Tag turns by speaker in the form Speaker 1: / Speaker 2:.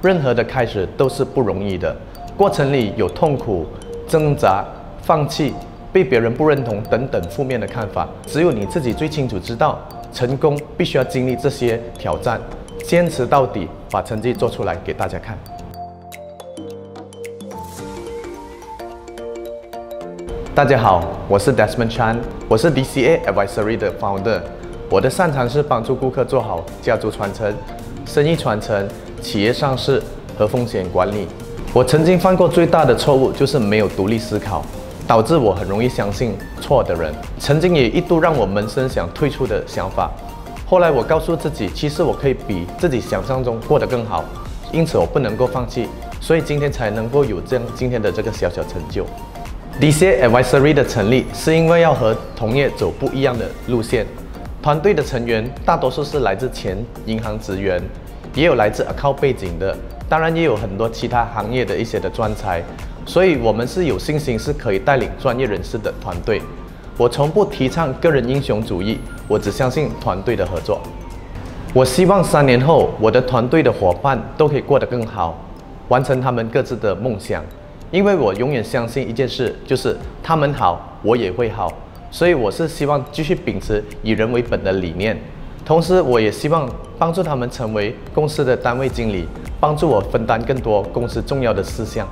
Speaker 1: 任何的开始都是不容易的，过程里有痛苦、挣扎、放弃、被别人不认同等等负面的看法。只有你自己最清楚知道，成功必须要经历这些挑战，坚持到底，把成绩做出来给大家看。大家好，我是 Desmond Chan，我是 DCA Advisory 的 founder。我的擅长是帮助顾客做好家族传承、生意传承。企业上市和风险管理，我曾经犯过最大的错误就是没有独立思考，导致我很容易相信错的人。曾经也一度让我萌生想退出的想法，后来我告诉自己，其实我可以比自己想象中过得更好，因此我不能够放弃，所以今天才能够有这样今天的这个小小成就。DC Advisory 的成立是因为要和同业走不一样的路线，团队的成员大多数是来自前银行职员。也有来自 account 背景的，当然也有很多其他行业的一些的专才，所以我们是有信心是可以带领专业人士的团队。我从不提倡个人英雄主义，我只相信团队的合作。我希望三年后我的团队的伙伴都可以过得更好，完成他们各自的梦想。因为我永远相信一件事，就是他们好，我也会好。所以我是希望继续秉持以人为本的理念。同时，我也希望帮助他们成为公司的单位经理，帮助我分担更多公司重要的事项。